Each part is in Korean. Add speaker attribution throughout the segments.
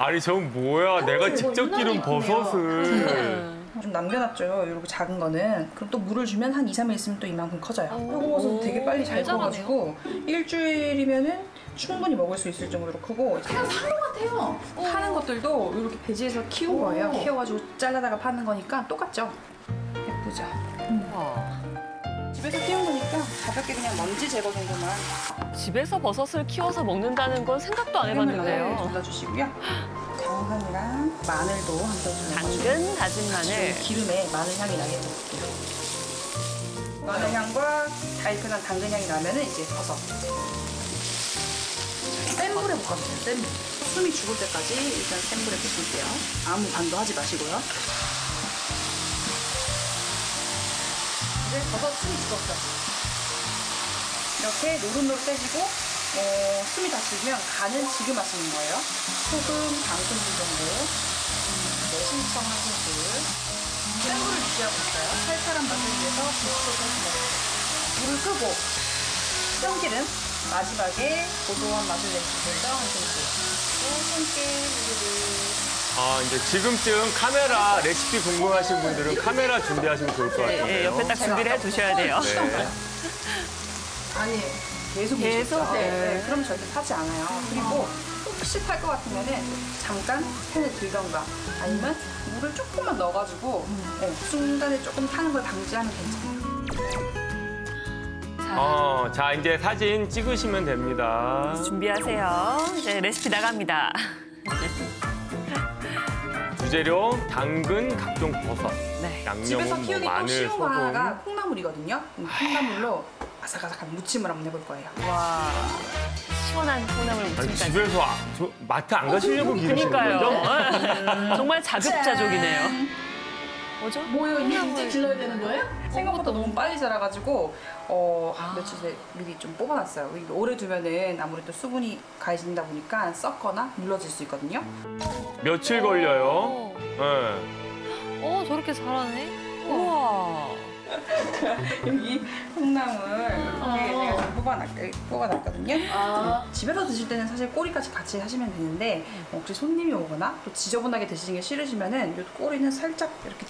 Speaker 1: 아니 전 뭐야 내가 직접 기른 버섯을
Speaker 2: 좀 남겨놨죠. 이렇게 작은 거는. 그럼 또 물을 주면 한 2, 3일 있으면 또 이만큼 커져요. 요거 버섯 되게 빨리
Speaker 3: 잘잘
Speaker 2: 커가지고 일주일이면은 충분히 먹을 수 있을 정도로 크고 그냥 사료 같아요. 파는 것들도 이렇게 배지에서 키운 거예요. 키워가지고 잘라다가 파는 거니까 똑같죠. 예쁘죠? 집에서 키운 거니까 가볍게 그냥 먼지 제거 정도만
Speaker 3: 집에서 버섯을 키워서 먹는다는 건 생각도 안 해봤는데요.
Speaker 2: 골라주시고요. 당근이랑 마늘도 한번좀 넣어가지고
Speaker 3: 당근, 다진 마늘.
Speaker 2: 기름에 마늘 향이 나게 해볼게요. 마늘 향과 달큰한 당근 향이 나면 은 이제 버섯. 센 불에 볶아주세요. 센 불. 숨이 죽을 때까지 일단 센 불에 볶을게요. 아무 반도 하지 마시고요. 이제 버섯 숨이 죽었어. 이렇게 노릇노릇해지고 어, 숨이 다 죽으면 간은 지금 하시는 거예요. 소금 반 큰술 정도, 음, 매실청 한 큰술. 센 불을 유지하고 있어요. 칼칼한 맛을 위해서 해주세요. 물을 끄고 참기름 마지막에 고소한 맛을 내기 위해서 한. 또 참깨 우리를
Speaker 1: 아 이제 지금쯤 카메라 레시피 궁금하신 분들은 카메라 준비하시면 좋을 것 같아요.
Speaker 3: 예, 옆에 딱 준비를 해 두셔야 돼요.
Speaker 1: 네.
Speaker 2: 아니 계속
Speaker 3: 계속?
Speaker 2: 네,
Speaker 3: 네.
Speaker 2: 네, 그럼 절대 타지 않아요. 그리고 혹시 탈 것 같으면은 잠깐 팬을 들던가 아니면 물을 조금만 넣어가지고 네, 순간에 조금 타는 걸 방지하면 괜찮아요.
Speaker 1: 어, 자 이제 사진 찍으시면 됩니다.
Speaker 3: 준비하세요. 이제 레시피 나갑니다.
Speaker 1: 주재료 당근, 각종 버섯,
Speaker 3: 네.
Speaker 2: 집에서
Speaker 1: 양념은 뭐
Speaker 2: 키우기 또
Speaker 1: 마늘,
Speaker 2: 쉬운 거
Speaker 1: 소금.
Speaker 2: 하나가 콩나물이거든요. 음, 콩나물로 아삭아삭한 무침을 한번 해볼 거예요.
Speaker 3: 와, 시원한 콩나물
Speaker 1: 아니
Speaker 3: 무침까지.
Speaker 1: 집에서 아, 저, 마트 안 가시려고 기르시는 거죠?
Speaker 3: 그니까요. 정말 자급자족이네요. 뭐죠?
Speaker 2: 뭐요? 이제 길러야 되는 거예요? 생각보다 너무 빨리 자라가지고 어, 며칠 전에 미리 좀 뽑아놨어요. 이거 오래 두면은 아무래도 수분이 가해진다 보니까 썩거나 물러질 수 있거든요.
Speaker 1: 며칠 걸려요?
Speaker 3: 어,
Speaker 1: 네.
Speaker 3: 어, 저렇게 잘하네. 우와.
Speaker 2: 여기 콩나물 이렇게 제가 좀 뽑아놨, 뽑아놨거든요. 집에서 드실 때는 사실 꼬리까지 같이 하시면 되는데 혹시 손님이 오거나 또 지저분하게 드시는 게 싫으시면은 이 꼬리는 살짝 이렇게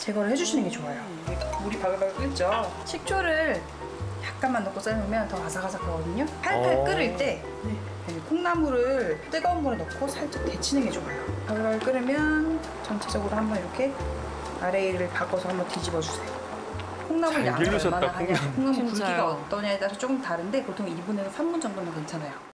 Speaker 2: 제거를 해주시는 게 좋아요. 이게 물이 바글바글 끓죠. 식초를 약간만 넣고 삶으면 더 아삭아삭하거든요. 팔팔
Speaker 1: 어.
Speaker 2: 끓을 때 네, 콩나물을 뜨거운 물에 넣고 살짝 데치는 게 좋아요. 바글바글 끓으면 전체적으로 한번 이렇게 아래를 바꿔서 한번 뒤집어 주세요. 콩나물
Speaker 1: 잘
Speaker 2: 양을 얼마나 하냐,
Speaker 1: 콩나물.
Speaker 2: 굵기가 어떠냐에 따라서 조금 다른데 보통 2분에서 3분 정도면 괜찮아요.